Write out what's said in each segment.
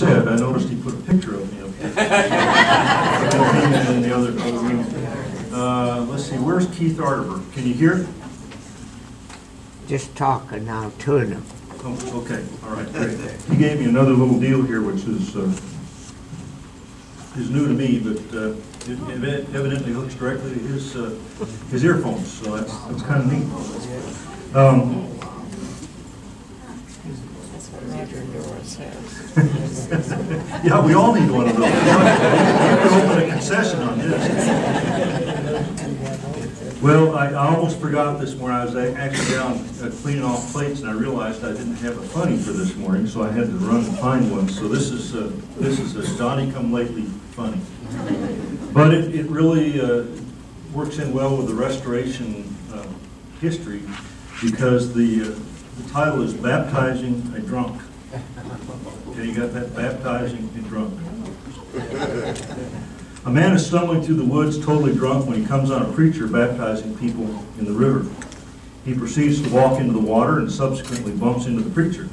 said, I noticed he put a picture of me up there. in the other, other room. Uh, let's see, where's Keith Arterburg? Can you hear? Just talking now to them. Oh, okay, all right, great. He gave me another little deal here, which is, uh, is new to me, but uh, it evi- evidently hooks directly to his, uh, his earphones, so that's, that's kind of neat. Um, That's what Yeah, we all need one of those. You could open a concession on this. Well, I I almost forgot this morning, I was actually down uh, cleaning off plates, and I realized I didn't have a funny for this morning, so I had to run and find one. So this is, uh, this is a Johnny Come Lately funny. But it, it really uh, works in well with the restoration uh, history, because the, uh, the title is Baptizing a Drunk. Okay, you got that, baptizing a drunk. A man is stumbling through the woods totally drunk when he comes on a preacher baptizing people in the river. He proceeds to walk into the water and subsequently bumps into the preacher.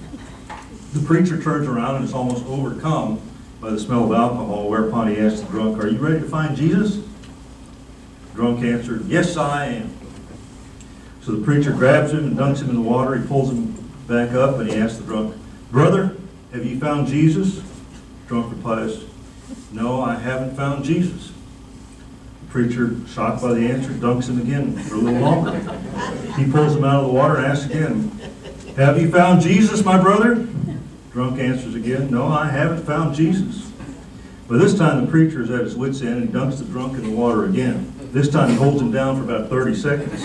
The preacher turns around and is almost overcome by the smell of alcohol, whereupon he asks the drunk, "Are you ready to find Jesus?" The drunk answered, "Yes, I am." So the preacher grabs him and dunks him in the water. He pulls him back up and he asks the drunk, "Brother, have you found Jesus?" Drunk replies, "No, I haven't found Jesus." The preacher, shocked by the answer, dunks him again for a little longer. He pulls him out of the water and asks again, "Have you found Jesus, my brother?" Drunk answers again, "No, I haven't found Jesus." But this time the preacher is at his wit's end and dunks the drunk in the water again. This time he holds him down for about 30 seconds.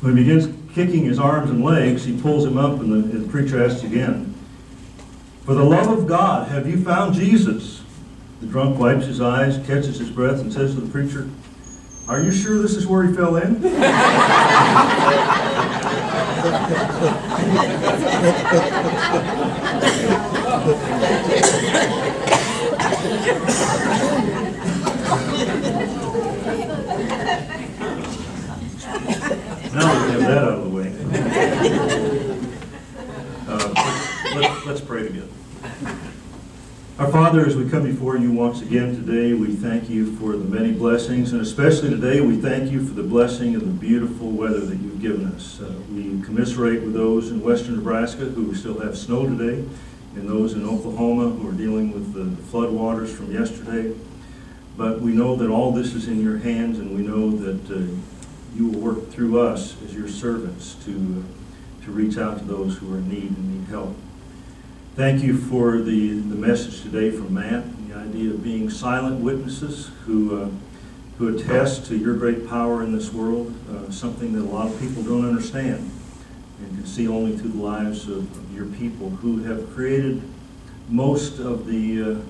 When he begins kicking his arms and legs, he pulls him up and the, and the preacher asks again, For the love of God, have you found Jesus? The drunk wipes his eyes, catches his breath, and says to the preacher, Are you sure this is where he fell in? Now we have that out of the way. Uh, let's- Let's pray together. Our Father, as we come before you once again today, we thank you for the many blessings, and especially today, we thank you for the blessing of the beautiful weather that you've given us. Uh, We commiserate with those in western Nebraska who still have snow today, and those in Oklahoma who are dealing with the flood waters from yesterday. But we know that all this is in your hands, and we know that uh, you will work through us as your servants to, to reach out to those who are in need and need help. Thank you for the, the message today from Matt, the idea of being silent witnesses who, uh, who attest to your great power in this world, uh, something that a lot of people don't understand and can see only through the lives of, of your people who have created most of the, uh,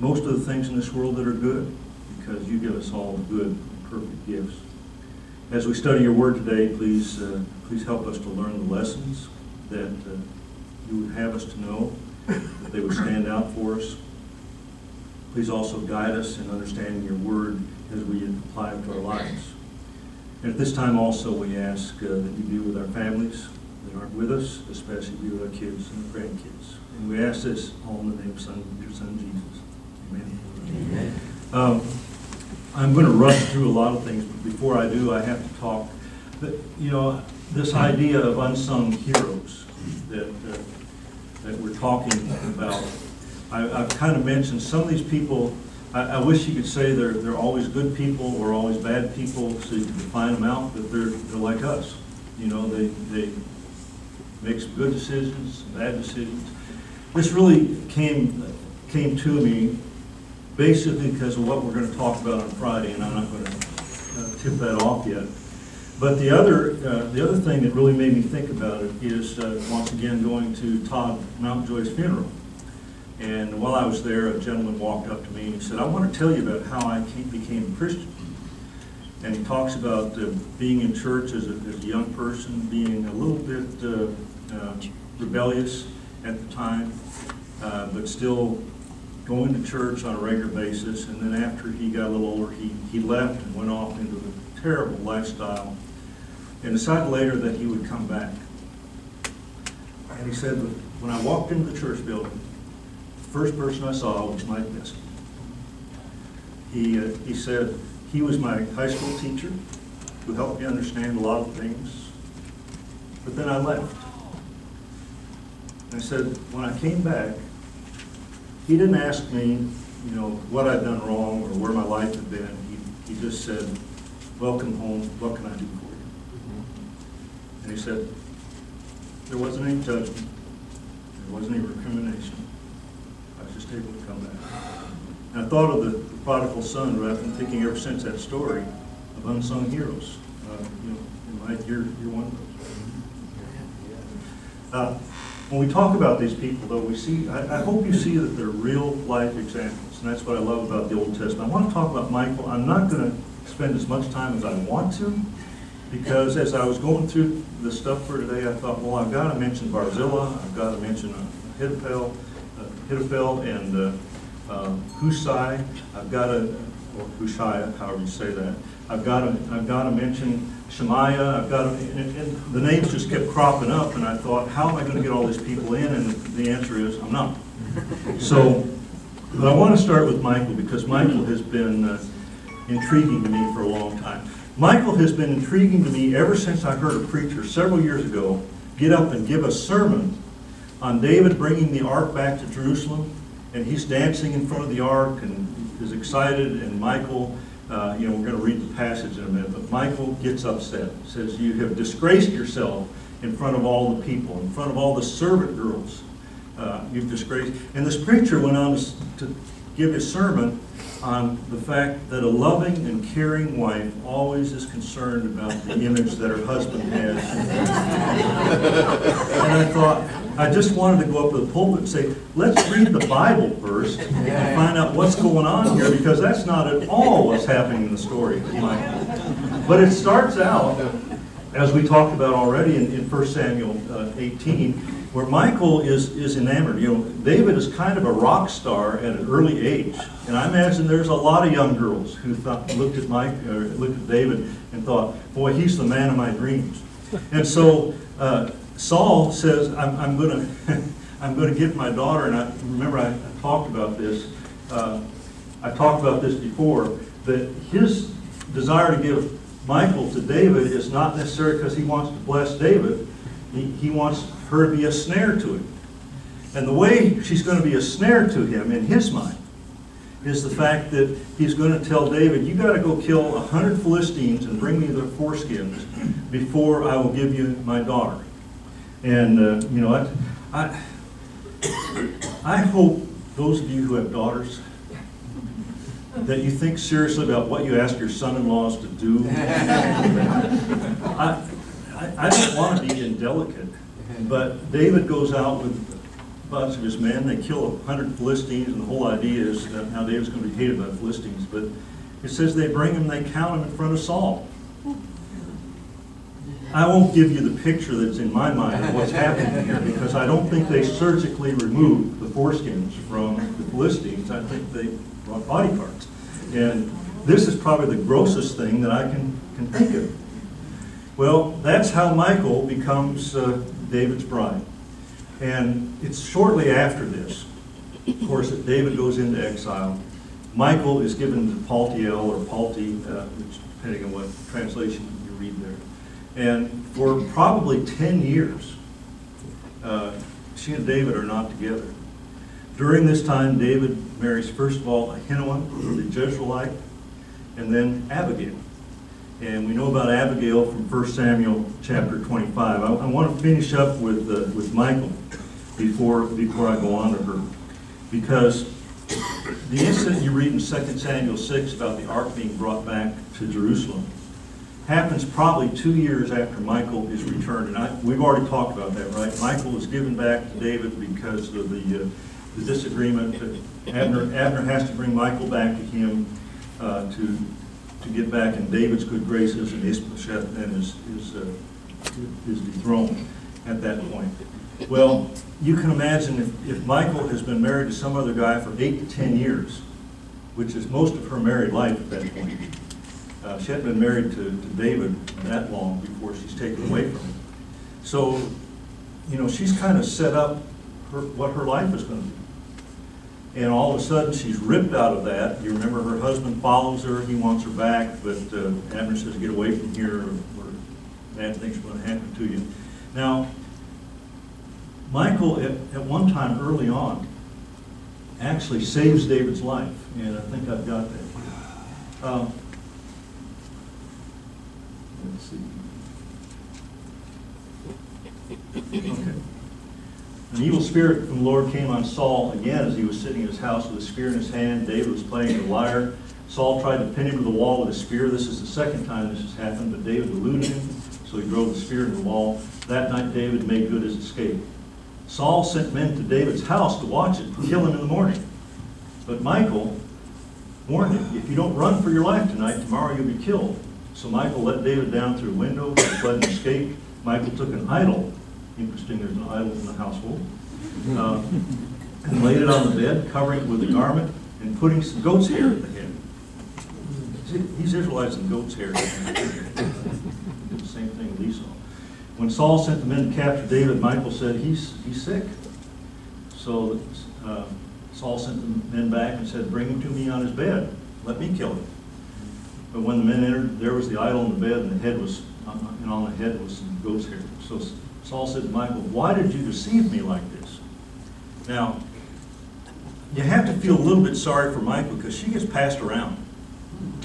most of the things in this world that are good, because you give us all the good and perfect gifts. As we study your word today, please, uh, please help us to learn the lessons that uh, you would have us to know, that they would stand out for us. Please also guide us in understanding your word as we apply it to our lives. And at this time also, we ask uh, that you be with our families that aren't with us, especially be with our kids and our grandkids. And we ask this all in the name of son, your son Jesus. Amen. Um, I'm going to rush through a lot of things, but before I do, I have to talk. That, You know, this idea of unsung heroes that, uh, that we're talking about, I, I've kind of mentioned some of these people, I, I wish you could say they're, they're always good people or always bad people, so you can define them out, but they're, they're like us. You know, they, they make some good decisions, some bad decisions. This really came, came to me basically because of what we're going to talk about on Friday, and I'm not going to uh, tip that off yet. But the other, uh, the other thing that really made me think about it is, uh, once again, going to Todd Mountjoy's funeral. And while I was there, a gentleman walked up to me and he said, I want to tell you about how I came- became a Christian. And he talks about uh, being in church as a, as a young person, being a little bit uh, uh, rebellious at the time, uh, but still going to church on a regular basis. And then after he got a little older, he, he left and went off into a terrible lifestyle and decided later that he would come back. And he said, when I walked into the church building, the first person I saw was Mike Biskey. He, uh, he said he was my high school teacher who helped me understand a lot of things, but then I left. I said, when I came back, he didn't ask me, you know, what I'd done wrong or where my life had been. He, he just said, welcome home, what can I do for you? And he said, there wasn't any judgment, there wasn't any recrimination. I was just able to come back. And I thought of the prodigal son, rather than thinking ever since that story of unsung heroes. Uh, You know, in life, you're, you're one of those. Uh, When we talk about these people, though, we see, I, I hope you see that they're real-life examples, and that's what I love about the Old Testament. I want to talk about Michael. I'm not going to spend as much time as I want to, because as I was going through the stuff for today, I thought, well, I've got to mention Barzillai, I've got to mention uh, Ahithophel, uh, Ahithophel and uh, uh, Hushai, I've got to, or Hushai, however you say that. I've got to, I've got to mention Shemaiah, I've got and, and the names just kept cropping up, and I thought, how am I going to get all these people in? And the answer is, I'm not. So, but I want to start with Michael, because Michael has been uh, intriguing to me for a long time. Michael has been intriguing to me ever since I heard a preacher several years ago get up and give a sermon on David bringing the ark back to Jerusalem, and he's dancing in front of the ark and is excited, and Michael, uh, you know, we're going to read the passage in a minute, but Michael gets upset, says, you have disgraced yourself in front of all the people, in front of all the servant girls. Uh, You've disgraced, and this preacher went on to give his sermon on the fact that a loving and caring wife always is concerned about the image that her husband has. And I thought, I just wanted to go up to the pulpit and say, let's read the Bible first and find out what's going on here, because that's not at all what's happening in the story. But it starts out, as we talked about already in, in 1 Samuel uh, 18, where Michael is, is enamored. You know, David is kind of a rock star at an early age. And I imagine there's a lot of young girls who thought, looked at Mike, or looked at David and thought, boy, he's the man of my dreams. And so uh, Saul says, I'm, I'm gonna, I'm gonna get my daughter, and I, remember I I talked about this, uh, I talked about this before, that his desire to give Michael to David is not necessarily because he wants to bless David. He, he wants her to be a snare to him. And the way she's going to be a snare to him in his mind is the fact that he's going to tell David, you got to go kill a hundred Philistines and bring me their foreskins before I will give you my daughter. And, uh, you know, I, I, I hope those of you who have daughters, that you think seriously about what you ask your son-in-laws to do. I, I I don't want to be indelicate, but David goes out with a bunch of his men, they kill a hundred Philistines, and the whole idea is that now David's going to be hated by Philistines, but it says they bring him, they count him in front of Saul. I won't give you the picture that's in my mind of what's happening here, because I don't think they surgically removed the foreskins from the Philistines. I think they brought body parts. And this is probably the grossest thing that I can, can think of. Well, that's how Michael becomes uh, David's bride. And it's shortly after this, of course, that David goes into exile. Michael is given to Paltiel or Palti, uh, depending on what translation. And for probably 10 years, uh, she and David are not together. During this time, David marries first of all Ahinoam, the Jezreelite, and then Abigail. And we know about Abigail from 1 Samuel chapter 25. I, I want to finish up with, uh, with Michael before, before I go on to her. Because the incident you read in 2 Samuel 6 about the ark being brought back to Jerusalem happens probably two years after Michael is returned. And I, we've already talked about that, right? Michael is given back to David because of the, uh, the disagreement. Abner, Abner has to bring Michael back to him uh, to, to get back in David's good graces, and Ishbosheth then is, is, uh, is dethroned at that point. Well, you can imagine if, if Michael has been married to some other guy for eight to 10 years, which is most of her married life at that point, uh, she hadn't been married to, to David that long before she's taken away from him. So, you know, she's kind of set up her, what her life is going to be. And all of a sudden, she's ripped out of that. You remember her husband follows her, he wants her back, but uh, Abner says, get away from here, or or bad things are going to happen to you. Now, Michael, at, at one time early on, actually saves David's life, and I think I've got that. Um, Let's see. Okay. An evil spirit from the Lord came on Saul again as he was sitting in his house with a spear in his hand. David was playing the lyre. Saul tried to pin him to the wall with a spear. This is the second time this has happened, but David eluded him, so he drove the spear into the wall. That night David made good his escape. Saul sent men to David's house to watch it, kill him in the morning. But Michael warned him, if you don't run for your life tonight, tomorrow you'll be killed. So Michael let David down through a window, he fled and escaped. Michael took an idol, interesting, there's an idol in the household, uh, and laid it on the bed, covering it with a garment, and putting some goat's hair at the head. These Israelites goat's hair. Did the same thing with Esau. When Saul sent the men to capture David, Michael said, he's, he's sick. So uh, Saul sent the men back and said, bring him to me on his bed, let me kill him. But when the men entered, there was the idol in the bed, and the head was, and on the head was some goat's hair. So Saul said to Michael, why did you deceive me like this? Now, you have to feel a little bit sorry for Michael because she gets passed around.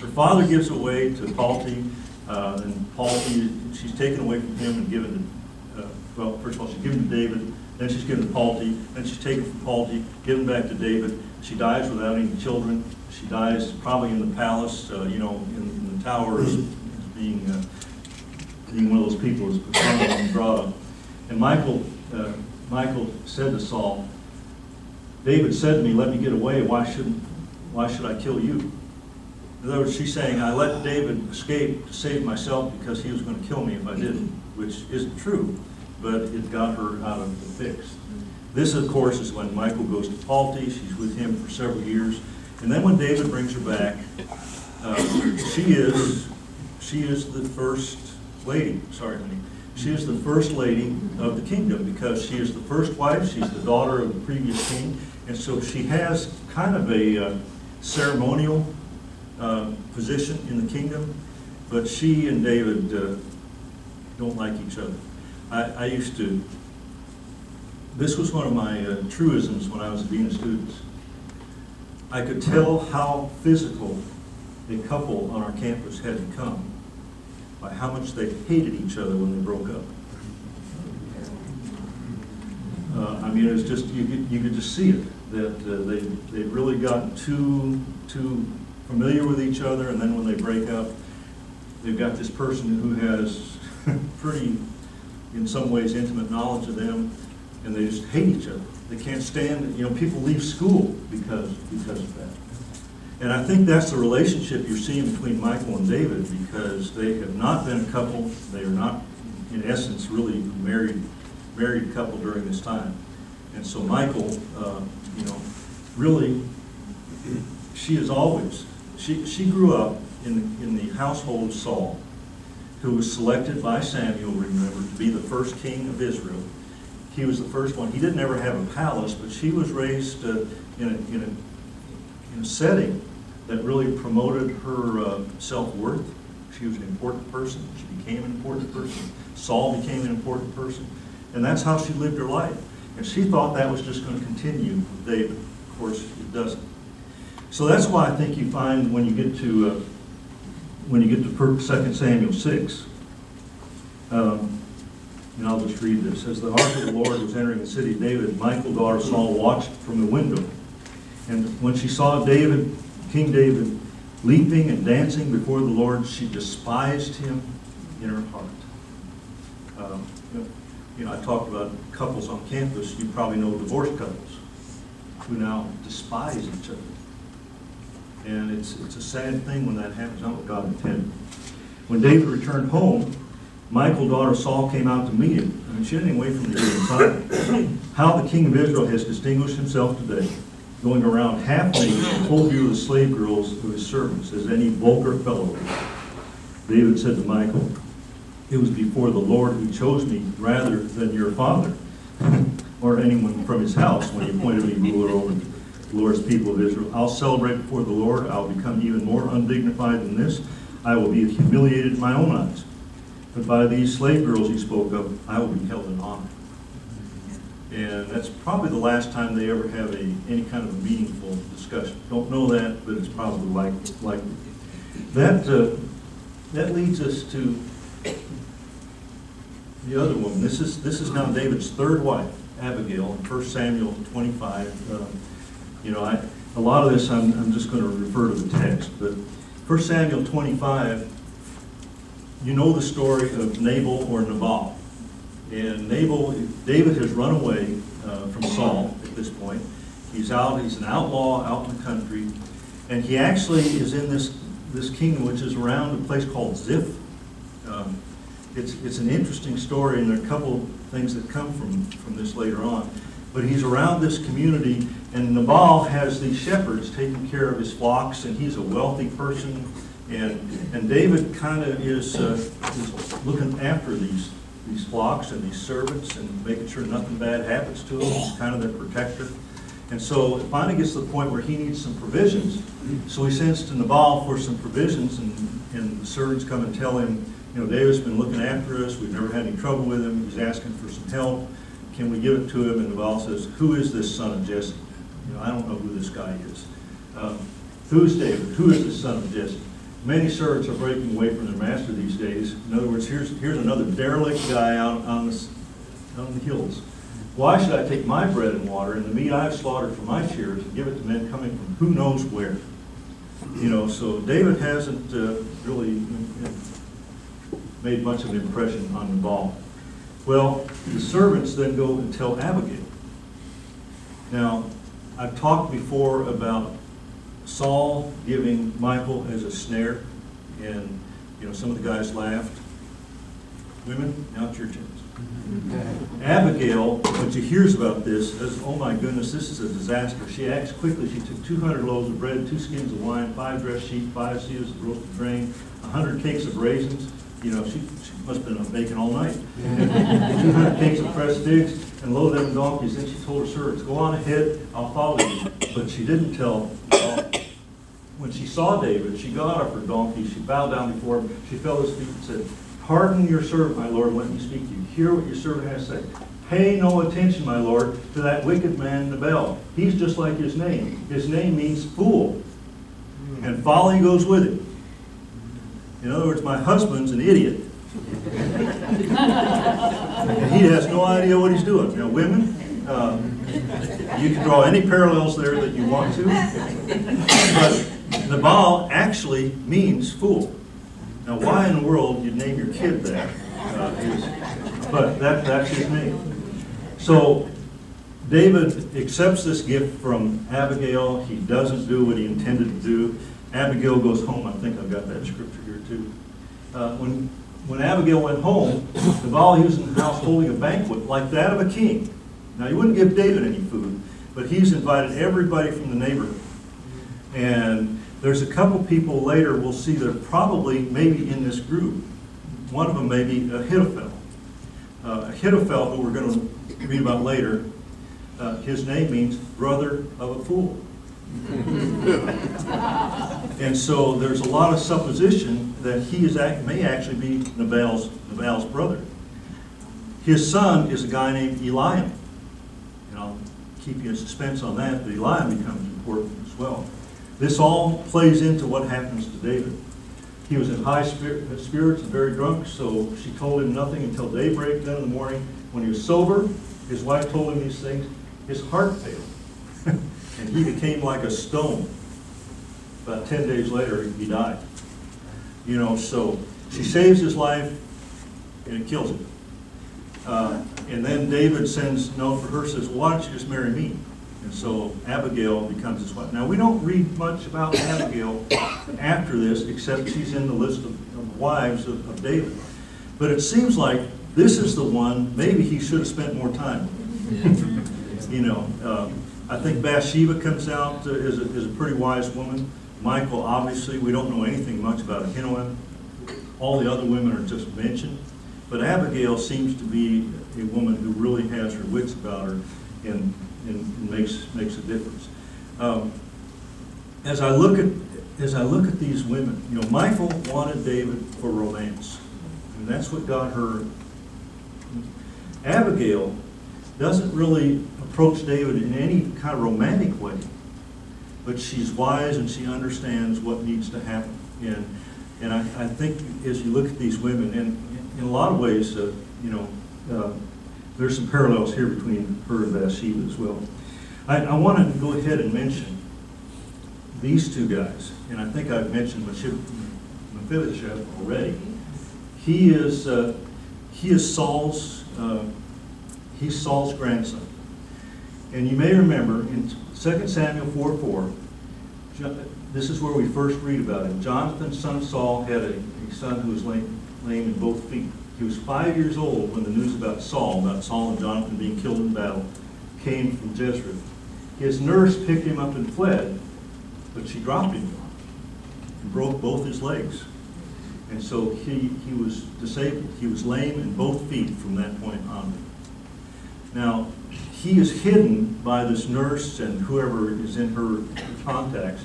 Her father gives away to Palti, uh, and Palti, she's taken away from him and given to, uh, well, first of all, she's given to David, then she's given to Palti, then she's taken from Palti, given back to David. She dies without any children. She dies probably in the palace, uh, you know, in, in the tower as, as being, uh, being one of those people who's on the grotto. And Michael, uh, Michael said to Saul, David said to me, let me get away, why shouldn't, why should I kill you? In other words, she's saying, I let David escape to save myself because he was going to kill me if I didn't, which isn't true, but it got her out of the fix. This, of course, is when Michael goes to Palti, she's with him for several years, and then when David brings her back, uh, she is, she is the first lady, sorry, honey, she is the first lady of the kingdom because she is the first wife, she's the daughter of the previous king, and so she has kind of a uh, ceremonial uh, position in the kingdom, but she and David uh, don't like each other. I, I used to, this was one of my uh, truisms when I was a dean of students. I could tell how physical a couple on our campus had become by how much they hated each other when they broke up. Uh, I mean, it was just, you could, you could just see it, that uh, they, they'd really gotten too, too familiar with each other, and then when they break up, they've got this person who has pretty, in some ways, intimate knowledge of them, and they just hate each other. They can't stand, you know, people leave school because, because of that. And I think that's the relationship you're seeing between Michael and David, because they have not been a couple, they are not, in essence, really married, married couple during this time. And so Michael, uh, you know, really, she is always, she, she grew up in, in the household of Saul, who was selected by Samuel, remember, to be the first king of Israel. He was the first one. He didn't ever have a palace, but she was raised uh, in, a, in, a, in a setting that really promoted her uh, self-worth. She was an important person. She became an important person. Saul became an important person. And that's how she lived her life. And she thought that was just going to continue with David. Of course, it doesn't. So that's why I think you find when you get to uh, when you get to 2 Samuel 6, um, and I'll just read this. As the ark of the Lord was entering the city of David, Michael, daughter of Saul, watched from the window. And when she saw David, King David, leaping and dancing before the Lord, she despised him in her heart. Um, you know, I talked about couples on campus. You probably know divorced couples who now despise each other. And it's, it's a sad thing when that happens, not what God intended. When David returned home, Michal, daughter Saul, came out to meet him. I mean, she didn't wait for him to get. How the king of Israel has distinguished himself today, going around half naked in full view of the slave girls of his servants, as any vulgar fellow. David said to Michael, It was before the Lord who chose me rather than your father, or anyone from his house when he appointed me ruler over the Lord's people of Israel. I'll celebrate before the Lord. I'll become even more undignified than this. I will be humiliated in my own eyes. But by these slave girls he spoke of, I will be held in honor. And that's probably the last time they ever have a, any kind of a meaningful discussion. Don't know that, but it's probably like, likely. That, uh, that leads us to the other woman. This is, this is now David's third wife, Abigail, in 1 Samuel 25. Uh, You know, I, a lot of this, I'm, I'm just going to refer to the text, but 1 Samuel 25, you know the story of Nabal or Nabal. And Nabal, David has run away uh, from Saul at this point. He's out, he's an outlaw out in the country. And he actually is in this, this kingdom, which is around a place called Ziph. Um, It's, it's an interesting story, and there are a couple things that come from, from this later on. But he's around this community, and Nabal has these shepherds taking care of his flocks, and he's a wealthy person. And, and David kind of is, uh, is looking after these, these flocks and these servants and making sure nothing bad happens to them. He's kind of their protector. And so it finally gets to the point where he needs some provisions. So he sends to Nabal for some provisions, and, and the servants come and tell him, you know, David's been looking after us, we've never had any trouble with him, he's asking for some help, can we give it to him? And Nabal says, who is this son of Jesse? You know, I don't know who this guy is. Um, Who's David? Who is the son of Jesse? Many servants are breaking away from their master these days. In other words, here's, here's another derelict guy out on the, on the hills. Why should I take my bread and water and the meat I've slaughtered for my shears and give it to men coming from who knows where? You know, so David hasn't uh, really made much of an impression on Nabal. Well, the servants then go and tell Abigail. Now, I've talked before about Saul giving Michael as a snare, and, you know, some of the guys laughed. Women, now it's your chance. Abigail, when she hears about this, says, oh my goodness, this is a disaster. She acts quickly. She took 200 loaves of bread, two skins of wine, five dressed sheep, five seahs of roasted grain, 100 cakes of raisins. You know, she must have been baking all night. 200 cakes of pressed figs and load them donkeys. Then she told her servants, go on ahead, I'll follow you. But she didn't tell. When she saw David, she got off her donkey, she bowed down before him, she fell at his feet and said, Pardon your servant, my lord, let me speak to you. Hear what your servant has to say. Pay no attention, my lord, to that wicked man Nabal. He's just like his name. His name means fool. And folly goes with it. In other words, my husband's an idiot. He has no idea what he's doing. Now, women, uh, you can draw any parallels there that you want to. But Nabal actually means fool. Now, why in the world you'd name your kid that? uh, is- But that, that's his name. So David accepts this gift from Abigail. He doesn't do what he intended to do. Abigail goes home. I think I've got that scripture here too. Uh, When, when Abigail went home, Nabal, he was in the house holding a banquet like that of a king. Now, he wouldn't give David any food, but he's invited everybody from the neighborhood. And there's a couple people later we'll see that are probably maybe in this group. One of them may be Ahithophel. Uh, Ahithophel, who we're going to read about later, uh, his name means brother of a fool. And so there's a lot of supposition that he is, act- may actually be Nabal's, Nabal's brother. His son is a guy named Eliam. And I'll keep you in suspense on that, but Eliam becomes important as well. This all plays into what happens to David. He was in high spir- spirits and very drunk, so she told him nothing until daybreak. Then in the morning, when he was sober, his wife told him these things. His heart failed, and he became like a stone. About 10 days later, he died. You know, so she saves his life, and it kills him. Uh, And then David sends note for her, says, why don't you just marry me? And so Abigail becomes his wife. Now, we don't read much about Abigail after this, except she's in the list of of wives of of David. But it seems like this is the one, maybe he should have spent more time with. You know, uh, I think Bathsheba comes out uh, as a, a pretty wise woman. Michael, obviously, we don't know anything much about Ahinoam. All the other women are just mentioned. But Abigail seems to be a woman who really has her wits about her and, and makes, makes a difference. Um, As I look at, as I look at these women, you know, Michael wanted David for romance, and that's what got her. Abigail doesn't really approach David in any kind of romantic way, but she's wise and she understands what needs to happen. And, and I, I think as you look at these women, and in a lot of ways, uh, you know, uh, there's some parallels here between her and Bathsheba as well. I, I want to go ahead and mention these two guys, and I think I've mentioned Mephibosheth already. He is, uh, he is Saul's, uh, he's Saul's grandson. And you may remember in 2 Samuel 4 4, this is where we first read about him. Jonathan, son of Saul, had a, a son who was lame, lame in both feet. He was five years old when the news about Saul, about Saul and Jonathan being killed in battle, came from Jezreel. His nurse picked him up and fled, but she dropped him and broke both his legs. And so he, he was disabled. He was lame in both feet from that point on. Now, he is hidden by this nurse and whoever is in her contacts.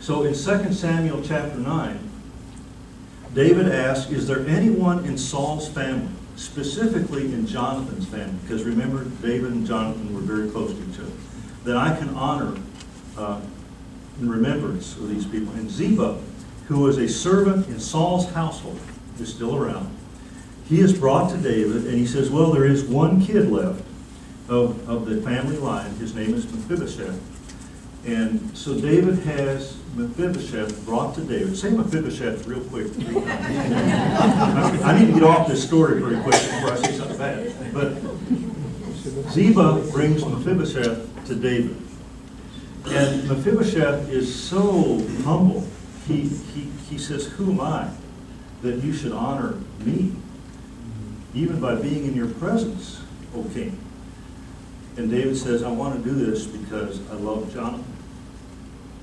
So in 2 Samuel chapter 9, David asks, is there anyone in Saul's family, specifically in Jonathan's family, because remember, David and Jonathan were very close to each other, that I can honor uh, in remembrance of these people. And Ziba, who was a servant in Saul's household, is still around. He is brought to David, and he says, well, there is one kid left of, of the family line. His name is Mephibosheth. And so David has Mephibosheth brought to David. Say Mephibosheth real quick. I need to get off this story pretty quick before I say something bad. But Ziba brings Mephibosheth to David. And Mephibosheth is so humble. He, he, he says, Who am I that you should honor me, even by being in your presence, O king? And David says, I want to do this because I love Jonathan,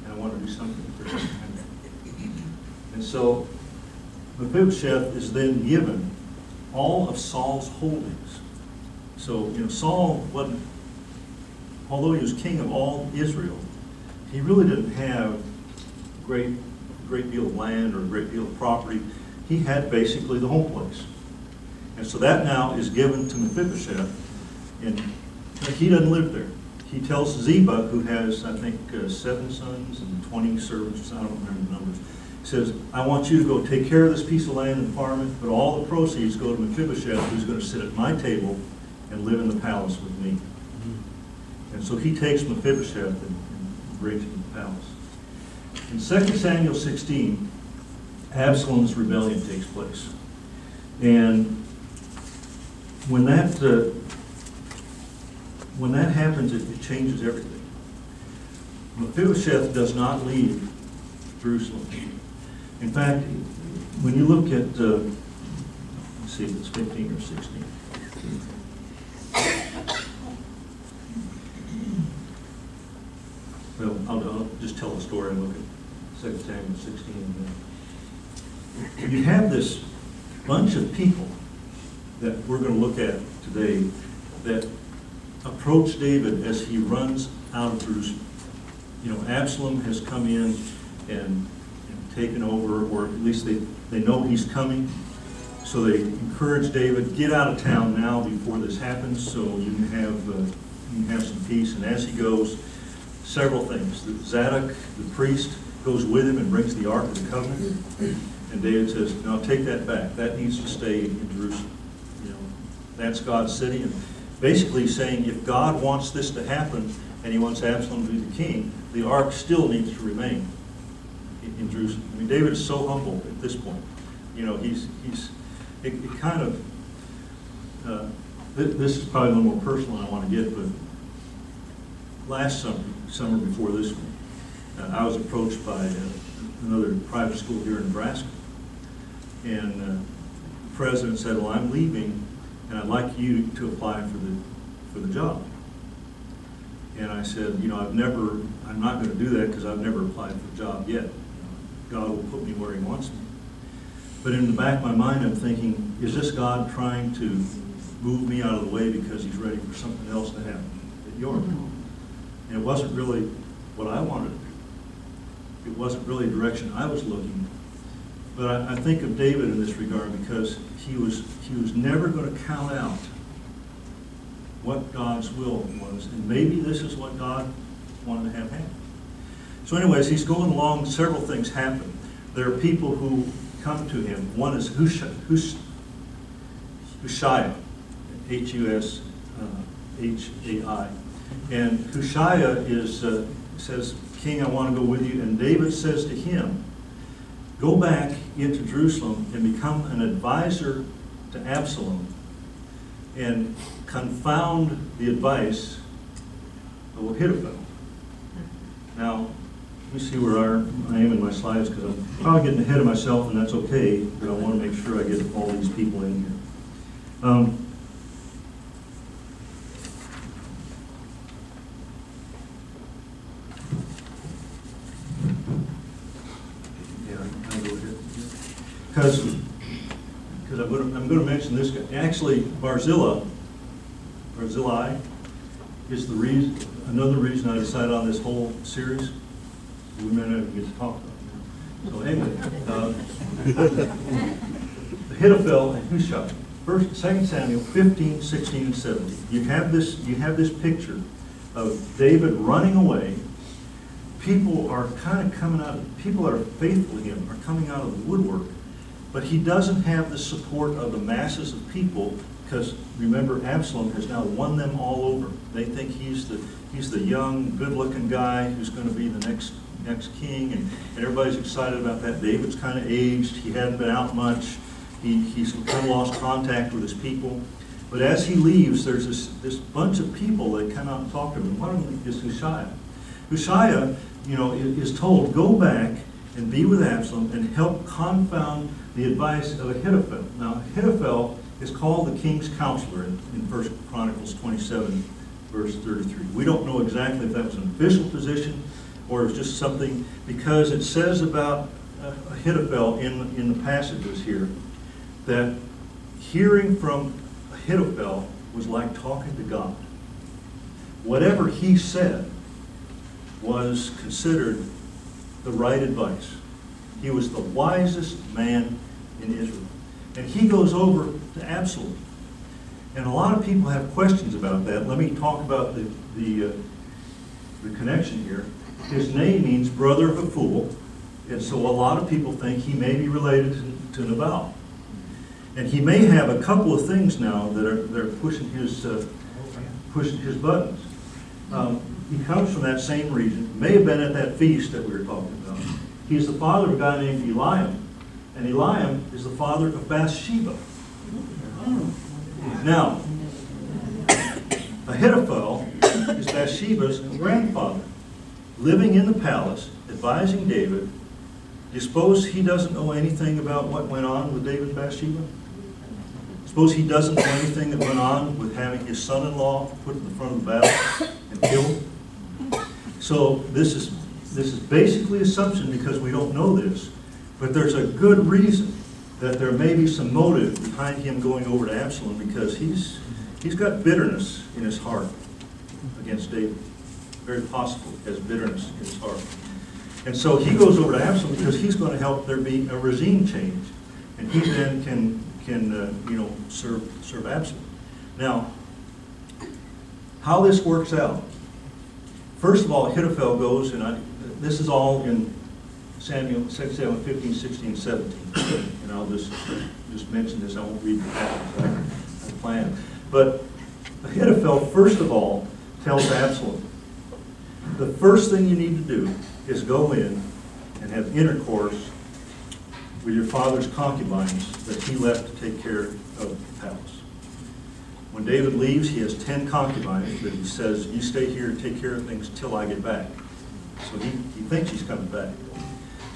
and I want to do something for him. And so Mephibosheth is then given all of Saul's holdings. So, you know, Saul wasn't, although he was king of all Israel, he really didn't have great, great deal of land or a great deal of property. He had basically the whole place. And so that now is given to Mephibosheth, and he doesn't live there. He tells Ziba, who has, I think, uh, seven sons and 20 servants, I don't remember the numbers, he says, I want you to go take care of this piece of land and farm it, but all the proceeds go to Mephibosheth, who's going to sit at my table and live in the palace with me. And so he takes Mephibosheth and, and brings him to the palace. In 2 Samuel 16, Absalom's rebellion takes place. And when that, uh, when that happens, it, it changes everything. Mephibosheth does not leave Jerusalem. In fact, when you look at, uh, let's see if it's 15 or 16. Well, I'll, I'll just tell the story and look at 2 Samuel 16. and, uh, You have this bunch of people that we're going to look at today that approach David as he runs out of Jerusalem. You know, Absalom has come in and, and taken over, or at least they, they know he's coming. So they encourage David, get out of town now before this happens, so you can have, uh, you can have some peace. And as he goes, several things. Zadok, the priest, goes with him and brings the Ark of the Covenant. And David says, no, take that back. That needs to stay in Jerusalem. You know, that's God's city. And basically saying if God wants this to happen and he wants Absalom to be the king, the Ark still needs to remain in, in Jerusalem. I mean, David is so humble at this point. You know, he's, he's, it, it kind of, uh, th- this is probably a little more personal than I want to get, but last summer, summer before this one, uh, I was approached by uh, another private school here in Nebraska. And uh, the president said, well, I'm leaving, and I'd like you to apply for the, for the job. And I said, you know, I've never, I'm not going to do that because I've never applied for the job yet. God will put me where he wants me. But in the back of my mind, I'm thinking, is this God trying to move me out of the way because he's ready for something else to happen at York? Mm-hmm. And it wasn't really what I wanted to do. It wasn't really a direction I was looking. But I, I think of David in this regard because he was, he was never going to count out what God's will was. And maybe this is what God wanted to have happen. So anyways, he's going along, several things happen. There are people who come to him. One is Hushai, Hush, Hushai, H-U-S-H-A-I. And Hushai is, uh, says, King, I want to go with you. And David says to him, go back into Jerusalem and become an advisor to Absalom and confound the advice of Ahithophel. Now, let me see where I am in my slides because I'm probably getting ahead of myself and that's okay, but I want to make sure I get all these people in here. Um, Yeah, I'll go ahead. Because, because I'm going to, I'm going to mention this guy. Actually, Barzillai, Barzillai is the reason, another reason I decided on this whole series. We may not get to talk about it. So anyway, uh, Ahithophel and Hushai. First, Second Samuel 15, 16, and 17. You have this, you have this picture of David running away. People are kind of coming out, people that are faithful to him are coming out of the woodwork. But he doesn't have the support of the masses of people because remember Absalom has now won them all over. They think he's the, he's the young, good-looking guy who's going to be the next, next king and, and everybody's excited about that. David's kind of aged, he hadn't been out much. He, he's kind of lost contact with his people. But as he leaves, there's this, this bunch of people that and talk to him. One of them is Hushai. Hushai, you know, is told, go back and be with Absalom and help confound the advice of Ahithophel. Now, Ahithophel is called the king's counselor in, in 1 Chronicles 27, verse 33. We don't know exactly if that was an official position or it was just something, because it says about uh, Ahithophel in, in the passages here that hearing from Ahithophel was like talking to God. Whatever he said was considered the right advice. He was the wisest man in Israel. And he goes over to Absalom. And a lot of people have questions about that. Let me talk about the, the, uh, the connection here. His name means brother of a fool. And so a lot of people think he may be related to, to Nabal. And he may have a couple of things now that are, that are pushing his, uh, pushing his buttons. Um, he comes from that same region, may have been at that feast that we were talking about. He's the father of a guy named Eliam, and Eliam is the father of Bathsheba. Now, Ahithophel is Bathsheba's grandfather, living in the palace, advising David. Do you suppose he doesn't know anything about what went on with David and Bathsheba? Suppose he doesn't know anything that went on with having his son-in-law put in the front of the battle and killed? So this is, this is basically assumption because we don't know this, but there's a good reason that there may be some motive behind him going over to Absalom because he's, he's got bitterness in his heart against David. Very possible has bitterness in his heart. And so he goes over to Absalom because he's going to help there be a regime change. And he then can, can uh, you know, serve, serve Absalom. Now, how this works out. First of all, Ahithophel goes, and I, this is all in Samuel, 2 Samuel 15, 16, 17. And I'll just, just mention this, I won't read the passage, I plan. But Ahithophel, first of all, tells Absalom, the first thing you need to do is go in and have intercourse with your father's concubines that he left to take care of the palace. When David leaves, he has 10 concubines that he says, you stay here and take care of things till I get back. So he, he thinks he's coming back.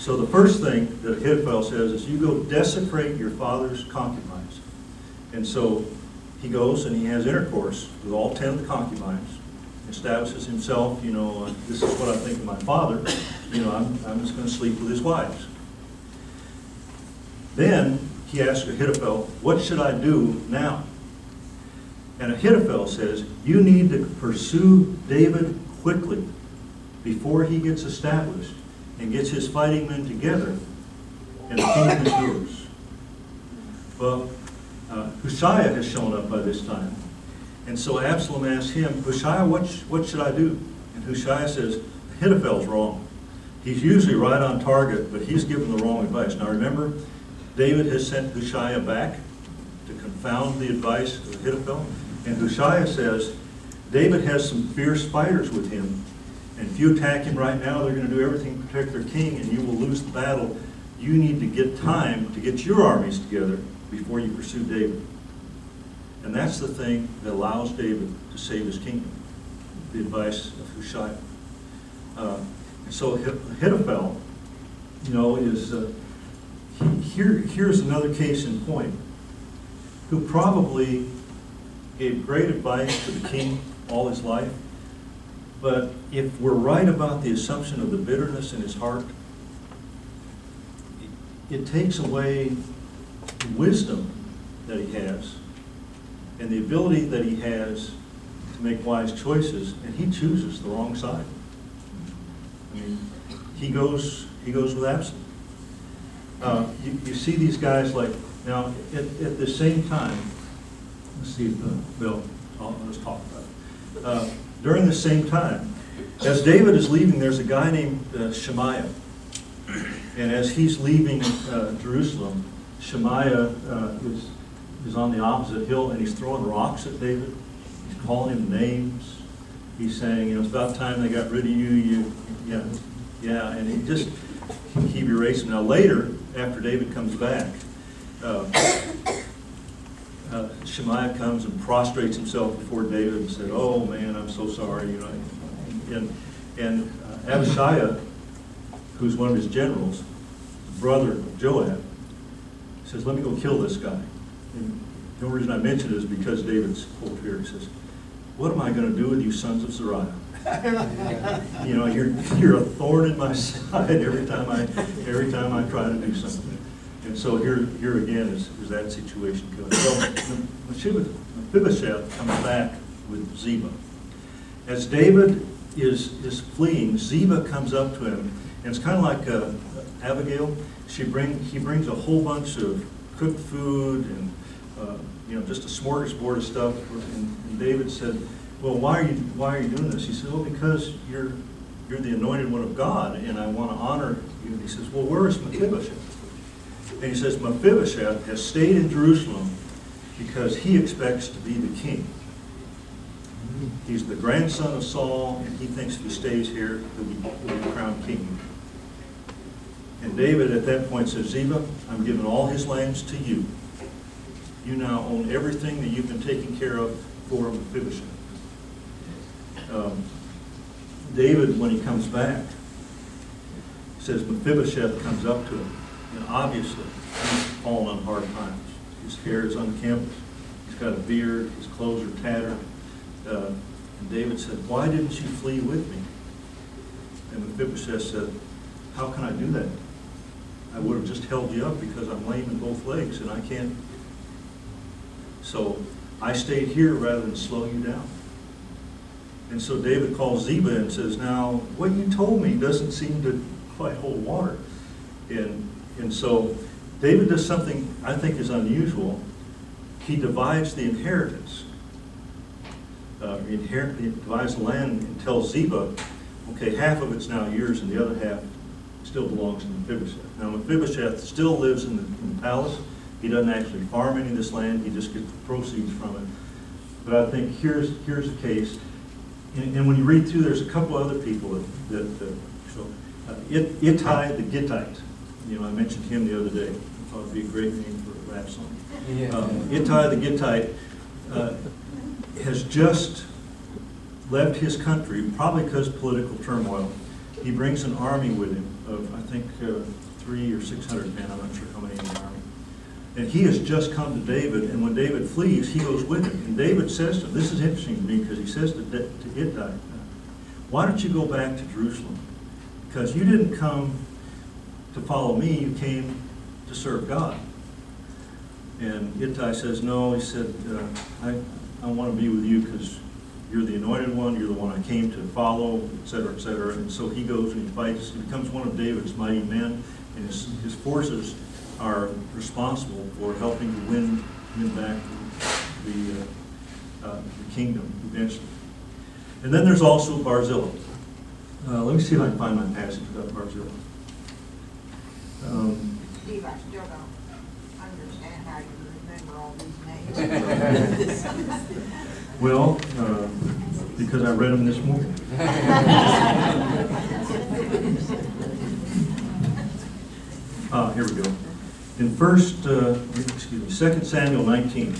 So the first thing that Ahithophel says is, you go desecrate your father's concubines. And so he goes and he has intercourse with all 10 of the concubines, establishes himself, you know, uh, this is what I think of my father, you know, I'm, I'm just going to sleep with his wives. Then he asks Ahithophel, what should I do now? And Ahithophel says, you need to pursue David quickly before he gets established and gets his fighting men together, and the kingdom yours. Well, uh, Hushai has shown up by this time. And so Absalom asks him, Hushai, what, sh- what should I do? And Hushai says, Ahithophel's wrong. He's usually right on target, but he's given the wrong advice. Now remember, David has sent Hushai back to confound the advice of Ahithophel. And Hushai says, David has some fierce fighters with him, and if you attack him right now, they're going to do everything to protect their king, and you will lose the battle. You need to get time to get your armies together before you pursue David. And that's the thing that allows David to save his kingdom, the advice of Hushai. Uh, and so Ahithophel, you know, is, uh, he- here, here's another case in point, who probably gave great advice to the king all his life, but if we're right about the assumption of the bitterness in his heart, it takes away the wisdom that he has and the ability that he has to make wise choices, and he chooses the wrong side. I mean, he goes, he goes with Absalom. Uh, you, you see these guys like, now, at, at the same time, let's see, if, uh, Bill, I'll- let's talk about it. Uh, During the same time, as David is leaving, there's a guy named uh, Shemaiah. And as he's leaving uh, Jerusalem, Shemaiah uh, is, is on the opposite hill and he's throwing rocks at David. He's calling him names. He's saying, you know, it's about time they got rid of you, you, yeah, yeah, and he just, keep erasing. Now later, after David comes back, uh, uh, Shemaiah comes and prostrates himself before David and said, "Oh man, I'm so sorry," you know. And and uh, Abishai, who's one of his generals, brother of Joab, says, "Let me go kill this guy." And the only reason I mention it is because David's quote here. He says, "What am I going to do with you, sons of Zeruiah?" You know, you're you're a thorn in my side every time I every time I try to do something. And so here, here again is, is that situation coming. Mephibosheth Mephibosheth comes back with Ziba. As David is, is fleeing, Ziba comes up to him, and it's kind of like uh, Abigail. She bring, he brings a whole bunch of cooked food and, uh, you know, just a smorgasbord of stuff. And, and David said, well, why are you, why are you doing this? He said, well, because you're, you're the anointed one of God, and I want to honor you. And he says, well, where is Mephibosheth? And he says, Mephibosheth has stayed in Jerusalem because he expects to be the king. He's the grandson of Saul, and he thinks if he stays here, he'll be, he'll be crowned king. And David at that point says, Ziba, I'm giving all his lands to you. You now own everything that you've been taking care of for Mephibosheth. Um, David, when he comes back, says Mephibosheth comes up to him, and obviously, he's fallen on hard times. His hair is unkempt, he's got a beard, his clothes are tattered. Uh, And David said, why didn't you flee with me? And Mephibosheth said, how can I do that? I would have just held you up because I'm lame in both legs and I can't. So I stayed here rather than slow you down. And so David calls Ziba and says, now, what you told me doesn't seem to quite hold water. And, and so David does something I think is unusual. He divides the inheritance. Uh, he inherit, he divides the land and tells Ziba, okay, half of it's now yours and the other half still belongs to Mephibosheth. Now Mephibosheth still lives in the, in the palace. He doesn't actually farm any of this land, he just gets the proceeds from it. But I think here's, here's the case. And, and when you read through, there's a couple other people that, that, that so, uh, It- Ittai the Gittite, you know, I mentioned him the other day. I thought it'd be a great name for Absalom. Um, Ittai the Gittite uh, has just left his country, probably because of political turmoil. He brings an army with him of, I think, uh, three or six hundred men, I'm not sure how many in the army. And he has just come to David, and when David flees, he goes with him. And David says to him, this is interesting to me, because he says to to Ittai, why don't you go back to Jerusalem? Because you didn't come to follow me, you came to serve God. And Ittai says, no, he said, uh, I, I want to be with you because you're the anointed one, you're the one I came to follow, et cetera, et cetera. And so he goes and he fights, he becomes one of David's mighty men, and his, his forces are responsible for helping to win, win back the, uh, uh, the kingdom eventually. And then there's also Barzillai. Uh, let me see if I can find my passage about Barzillai. Um, Steve, I still don't understand how you remember all these names. Well, uh, because I read them this morning. Ah, here we go. In first, uh, excuse me, Second Samuel 19.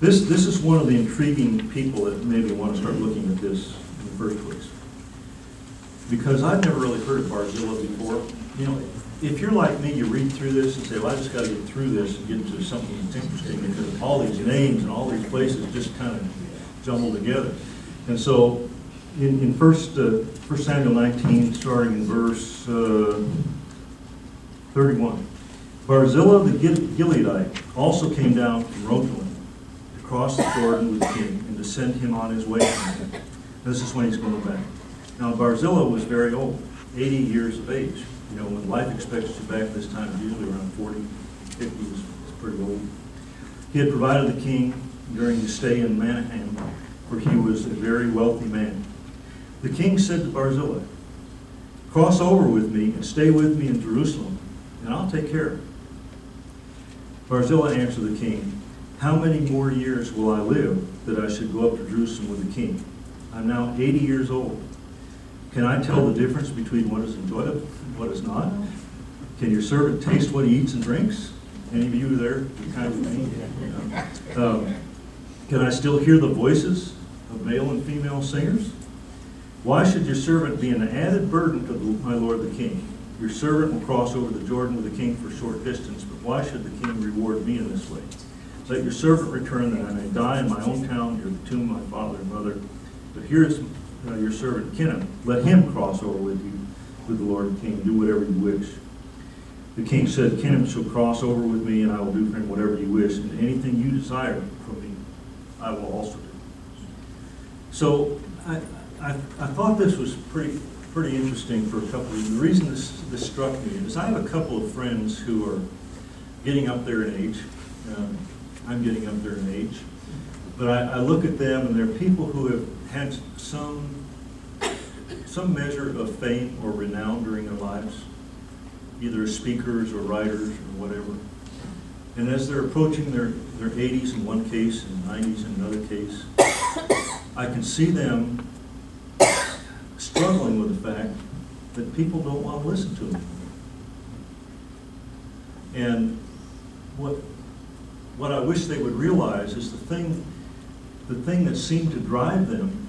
This, this is one of the intriguing people that maybe want to start looking at this in the first place. Because I've never really heard of Barzillai before. You know, if you're like me, you read through this and say, well, I just got to get through this and get to something that's interesting because all these names and all these places just kind of jumble together. And so in, in first, uh, first Samuel 19, starting in verse, uh, 31. Barzillai the Gileadite also came down from Rogelim to cross the Jordan with the king and to send him on his way. This is when he's going back. Now Barzillai was very old, 80 years of age. You know, when life expectancy back this time usually around 40, 50 is pretty old. He had provided the king during his stay in Mahanaim, for he was a very wealthy man. The king said to Barzillai, Cross over with me and stay with me in Jerusalem, and I'll take care of it. Barzillai answered the king, How many more years will I live that I should go up to Jerusalem with the king? I'm now 80 years old. Can I tell the difference between what is enjoyable and what is not? Can your servant taste what he eats and drinks? Any of you there, kind of? Yeah. Um, Can I still hear the voices of male and female singers? Why should your servant be an added burden to the- my lord the king? Your servant will cross over the Jordan with the king for a short distance, but why should the king reward me in this way? Let your servant return that I may die in my own town near the tomb of my father and mother. But here is uh, your servant Kimham. Let him cross over with you, with the Lord king, do whatever you wish. The king said, Kimham shall cross over with me, and I will do for him whatever you wish, and anything you desire from me, I will also do. So I, I, I thought this was pretty, pretty interesting for a couple of reasons. The reason this, this struck me is I have a couple of friends who are getting up there in age. Um, I'm getting up there in age. But I, I look at them and they're people who have had some, some measure of fame or renown during their lives, either as speakers or writers or whatever. And as they're approaching their, their 80s in one case and 90s in another case, I can see them struggling with the fact that people don't want to listen to them. And what, what I wish they would realize is the thing, the thing that seemed to drive them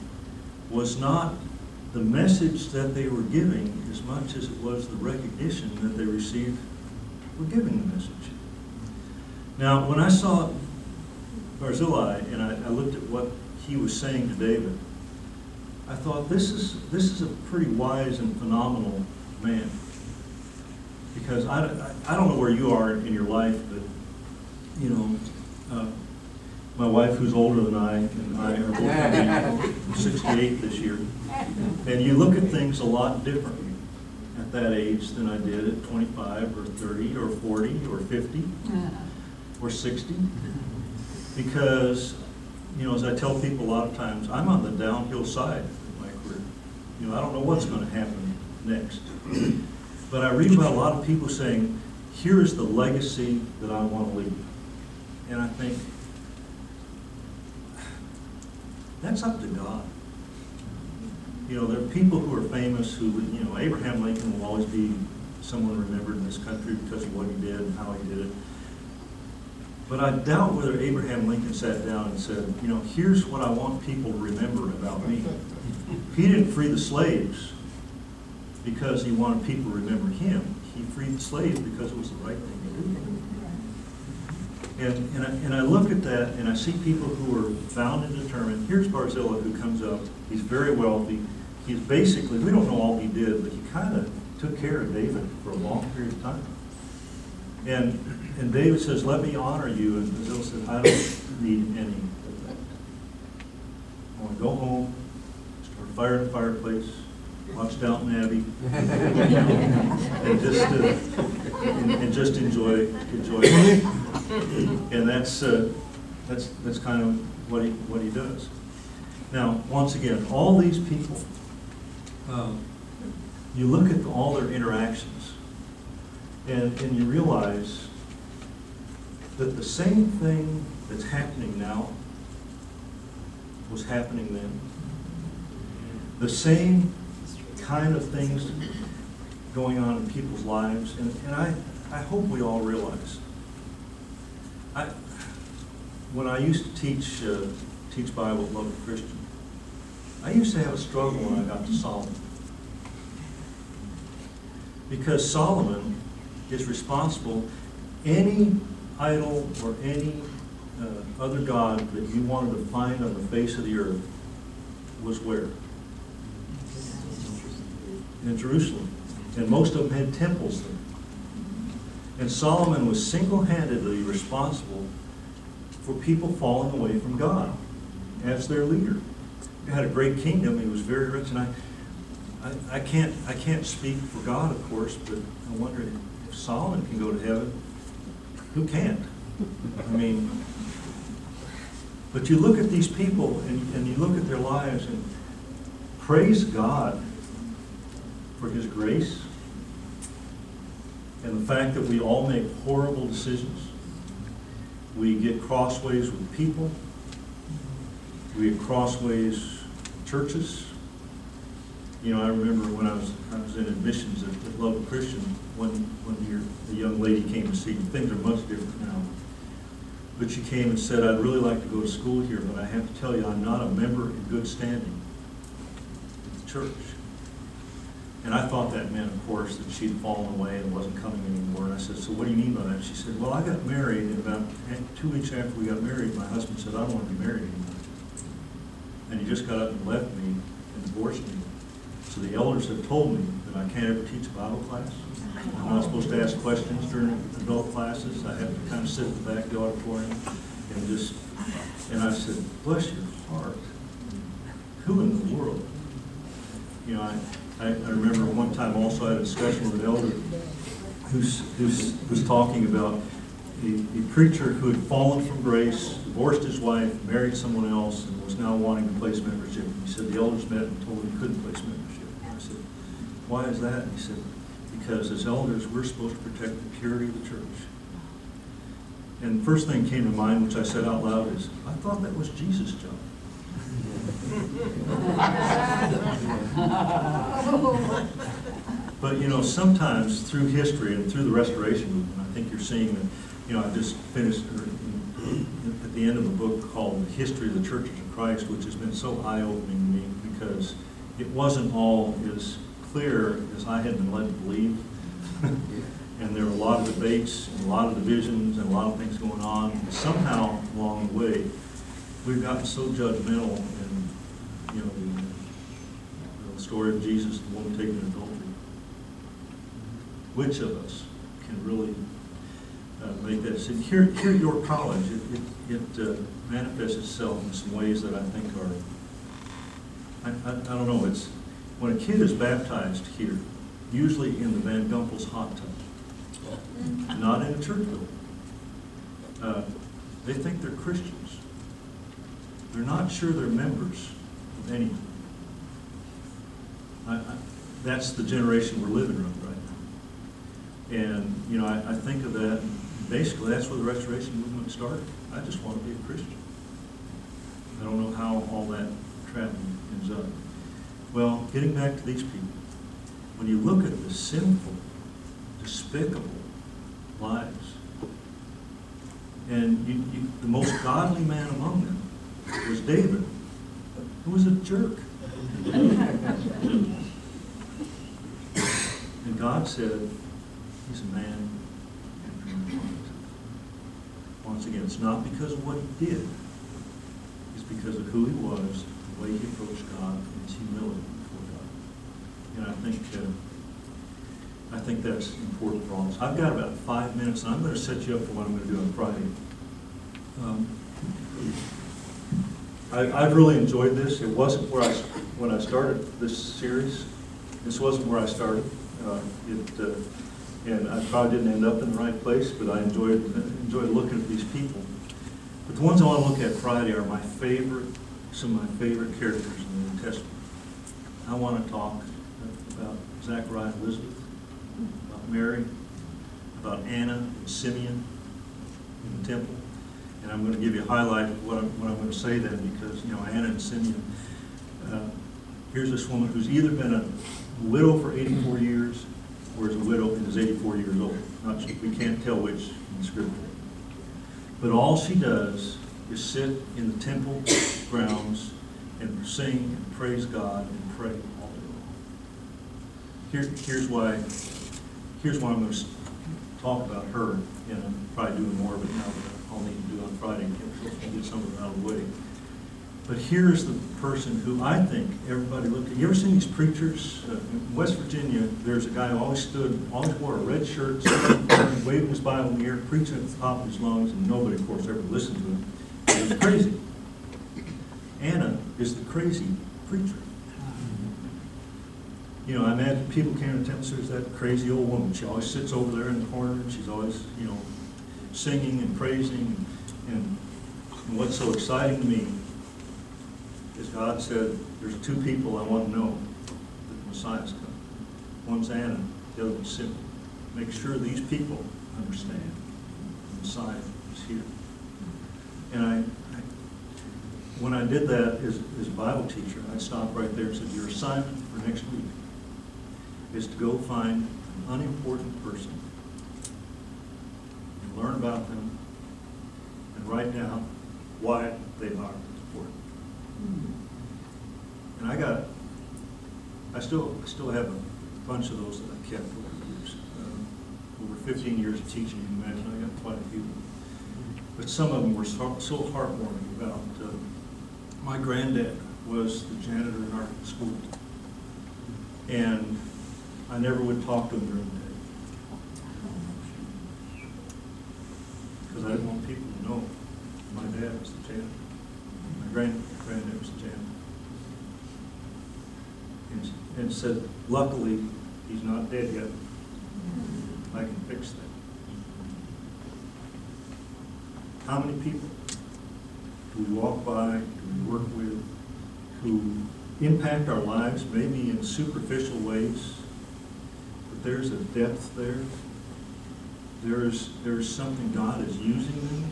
was not the message that they were giving as much as it was the recognition that they received for giving the message. Now, when I saw Barzillai and I, I looked at what he was saying to David, I thought, this is, this is a pretty wise and phenomenal man. Because I, I- I don't know where you are in your life, but, you know, uh, my wife, who's older than I, and I are both gonna be 68 this year. And you look at things a lot differently at that age than I did at 25 or 30 or 40 or 50 or 60. Because, you know, as I tell people a lot of times, I'm on the downhill side of my career. You know, I don't know what's going to happen next. But I read about a lot of people saying, here is the legacy that I want to leave. And I think, that's up to God. You know, there are people who are famous who, you know, Abraham Lincoln will always be someone remembered in this country because of what he did and how he did it. But I doubt whether Abraham Lincoln sat down and said, you know, here's what I want people to remember about me. He didn't free the slaves because he wanted people to remember him. He freed the slaves because it was the right thing to do. And, and I, and I look at that and I see people who are bound and determined. Here's Barzillai who comes up. He's very wealthy. He's basically, we don't know all he did, but he kind of took care of David for a long period of time. And, and David says, let me honor you. And Barzillai said, I don't need any of that. I want to go home, start a fire in the fireplace, watch Downton Abbey, and just, uh, and and just enjoy, enjoy life. And that's, uh, that's, that's kind of what he, what he does. Now, once again, all these people, um, you look at all their interactions, and, and you realize that the same thing that's happening now was happening then. The same kind of things going on in people's lives, and, and I, I hope we all realize. I, when I used to teach, uh, teach Bible at Lubbock Christian, I used to have a struggle when I got to Solomon. Because Solomon is responsible, any idol or any uh, other god that you wanted to find on the face of the earth was where? In Jerusalem. And most of them had temples there. And Solomon was single-handedly responsible for people falling away from God as their leader. He had a great kingdom, he was very rich, and I, I, I can't, I can't speak for God, of course, but I wonder if Solomon can go to heaven, who can't? I mean, but you look at these people and, and you look at their lives and praise God for His grace and the fact that we all make horrible decisions. We get crossways with people. We get crossways churches. You know, I remember when I was, I was in admissions at, at Lubbock Christian, one, one year, a young lady came to see me. Things are much different now. But she came and said, I'd really like to go to school here, but I have to tell you, I'm not a member in good standing with the church. And I thought that meant, of course, that she'd fallen away and wasn't coming anymore. And I said, so what do you mean by that? She said, well, I got married, and about two weeks after we got married, my husband said, I don't want to be married anymore. And he just got up and left me and divorced me. So the elders have told me that I can't ever teach a Bible class. I'm not supposed to ask questions during adult classes. I have to kind of sit at the back of the auditorium and just, and I said, bless your heart. Who in the world? You know, I, I, I remember one time also I had a discussion with an elder who's, who's, was talking about a, a preacher who had fallen from grace, divorced his wife, married someone else, and was now wanting to place membership. He said the elders met and told him he couldn't place membership. And I said, why is that? And he said, because as elders, we're supposed to protect the purity of the church. And the first thing came to mind, which I said out loud, is, I thought that was Jesus' job. But, you know, sometimes through history and through the restoration movement, I think you're seeing that, you know, I just finished at the end of a book called The History of the Churches of Christ, which has been so eye-opening to me because it wasn't all as clear as I had been led to believe. And there were a lot of debates, and a lot of divisions, and a lot of things going on. And Somehow along the way, we've gotten so judgmental and, you know, the, the story of Jesus, the woman taken in adultery. Which of us can really uh, make that decision? Here, here at York College, it, it, it uh, manifests itself in some ways that I think are, I, I, I don't know, it's, when a kid is baptized here, usually in the Van Gumpel's hot tub, not in a church building, uh, they think they're Christians. They're not sure they're members of anything. I, I, that's the generation we're living in right now. And, you know, I, I think of that, basically, that's where the Restoration Movement started. I just want to be a Christian. I don't know how all that traveling ends up. Well, getting back to these people, when you look at the sinful, despicable lives, and you, you, the most godly man among them was David, who was a jerk. And God said, he's a man. Once again, it's not because of what he did. It's because of who he was, the way he approached God, and his humility before God. And I think, uh, I think that's important for all of us. I've got about five minutes, and I'm going to set you up for what I'm going to do on Friday. Um, I, I've really enjoyed this. It wasn't where I, when I started this series, this wasn't where I started. Uh, It, uh, and I probably didn't end up in the right place, but I enjoyed, enjoyed looking at these people. But the ones I want to look at Friday are my favorite, some of my favorite characters in the New Testament. I want to talk about Zachariah and Elizabeth, about Mary, about Anna and Simeon in the temple. And I'm going to give you a highlight of what I'm, what I'm going to say then, because, you know, Anna and Simeon, uh, here's this woman who's either been a widow for 84 years or is a widow and is 84 years old. Not, we can't tell which in Scripture. But all she does is sit in the temple grounds and sing and praise God and pray all day long. Here, here's why, here's why I'm going to talk about her, and I'm probably doing more of it now I'll need to do on Friday, and get get some of it out of the way. But here's the person who I think everybody looked at. You ever seen these preachers? Uh, In West Virginia, there's a guy who always stood, always wore a red shirt, waving his Bible in the air, preaching at the top of his lungs, and nobody, of course, ever listened to him. He was crazy. Anna is the crazy preacher. You know, I imagine people came to temple service, that crazy old woman, she always sits over there in the corner, and she's always, you know, singing and praising, and and what's so exciting to me is God said, there's two people I want to know that the Messiah's coming. One's Anna, the other one's Simeon. Make sure these people understand the Messiah is here. And I, I- when I did that as, as a Bible teacher, I stopped right there and said, your assignment for next week is to go find an unimportant person learn about them and write down why they are important. And I got, I still, I still have a bunch of those that I kept over the years. Um, Over fifteen years of teaching, you can imagine, I got quite a few. But some of them were so so heartwarming about, uh, my granddad was the janitor in our school. And I never would talk to him during the day. Because I didn't want people to know my dad was a janitor. My grand, granddad was the janitor. And, and said, luckily, he's not dead yet. I can fix that. How many people do we walk by, do we work with, who impact our lives, maybe in superficial ways, but there's a depth there. There's, there's something God is using them,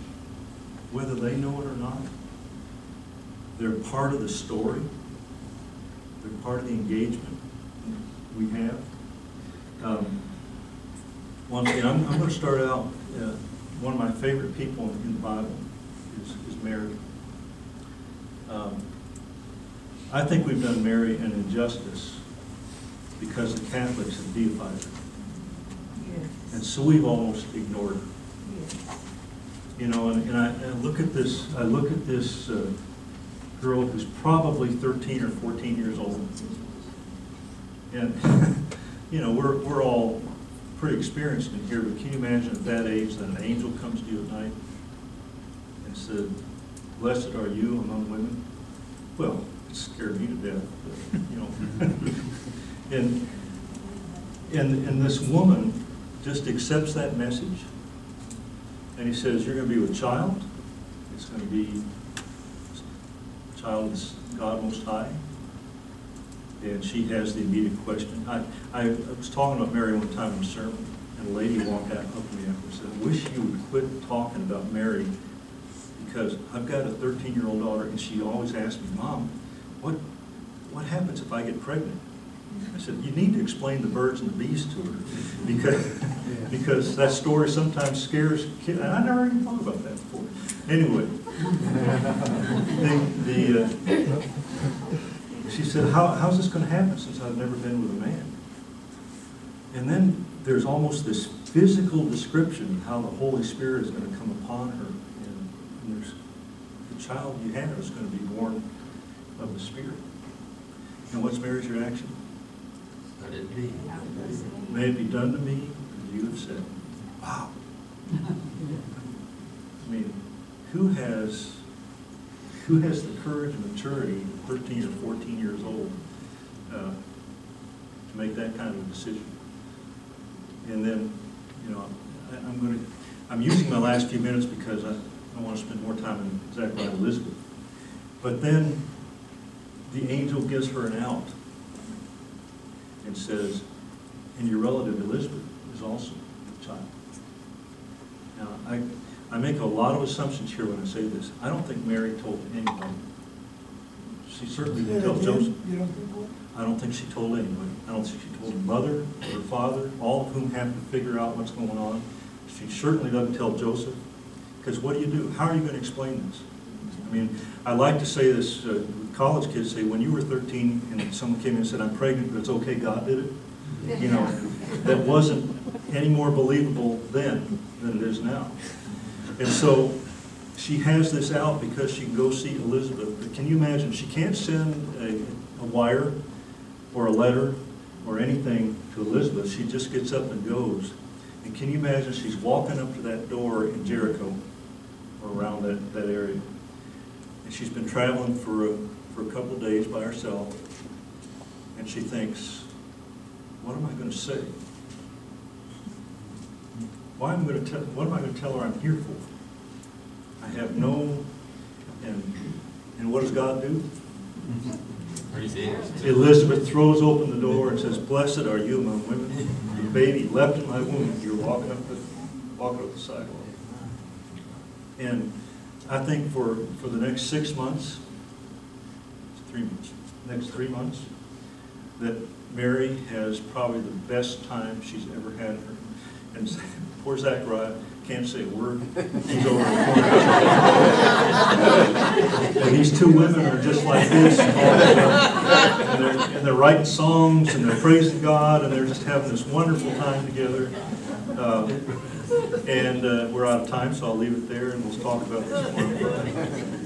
whether they know it or not. They're part of the story. They're part of the engagement we have. Um, Once again, I'm, I'm going to start out, uh, one of my favorite people in the Bible is, is Mary. Um, I think we've done Mary an injustice because the Catholics have deified her. And so we've almost ignored her. You know, and, and I, I look at this, I look at this, uh, girl who's probably thirteen or fourteen years old. And, you know, we're, we're all pretty experienced in here, but can you imagine at that age that an angel comes to you at night and said, blessed are you among women? Well, it scared me to death, but, you know. And, and, and this woman just accepts that message. And he says, you're gonna be with a child. It's gonna be a child is God Most High. And she has the immediate question. I, I was talking about Mary one time in a sermon, and a lady walked out up to me and said, I wish you would quit talking about Mary, because I've got a thirteen-year-old daughter, and she always asks me, Mom, what, what happens if I get pregnant? I said, you need to explain the birds and the bees to her, because, because that story sometimes scares kids, and I never even thought about that before. Anyway, the, the, uh, she said, how, how's this gonna happen since I've never been with a man? And then there's almost this physical description of how the Holy Spirit is gonna come upon her. And and there's, the child you have is gonna be born of the Spirit. And what's Mary's reaction? Let it be. May it be done to me as you have said. Wow. I mean, who has, who has the courage and maturity, thirteen or fourteen years old, uh, to make that kind of decision? And then, you know, I, I'm gonna, I'm using my last few minutes because I, I wanna spend more time in Zechariah and Elizabeth. But then, the angel gives her an out and says, and your relative Elizabeth is also a child. Now, I, I make a lot of assumptions here when I say this. I don't think Mary told anybody. She certainly didn't tell Joseph. You don't think what? I don't think she told anybody. I don't think she told her mother or her father, all of whom have to figure out what's going on. She certainly doesn't tell Joseph, because what do you do? How are you going to explain this? I mean, I like to say this, uh, college kids say, when you were 13 and someone came in and said, I'm pregnant, but it's okay, God did it. You know, that wasn't any more believable then than it is now. And so she has this out because she can go see Elizabeth. But can you imagine, she can't send a, a wire or a letter or anything to Elizabeth. She just gets up and goes. And can you imagine, she's walking up to that door in Jericho or around that, that area. She's been traveling for a, for a couple days by herself. And she thinks, what am I going to say? Why am I going to tell, what am I going to tell her I'm here for? I have no, and, and what does God do? Elizabeth throws open the door and says, Blessed are you among women. The baby leapt in my womb. You're walking up the, walking up the sidewalk. And I think for, for the next six months, three months, next three months, that Mary has probably the best time she's ever had. Her And poor Zachariah can't say a word. He's over the corner. These two women are just like this. And they're, and they're writing songs and they're praising God and they're just having this wonderful time together. Um, And uh, we're out of time, so I'll leave it there and we'll talk about this more.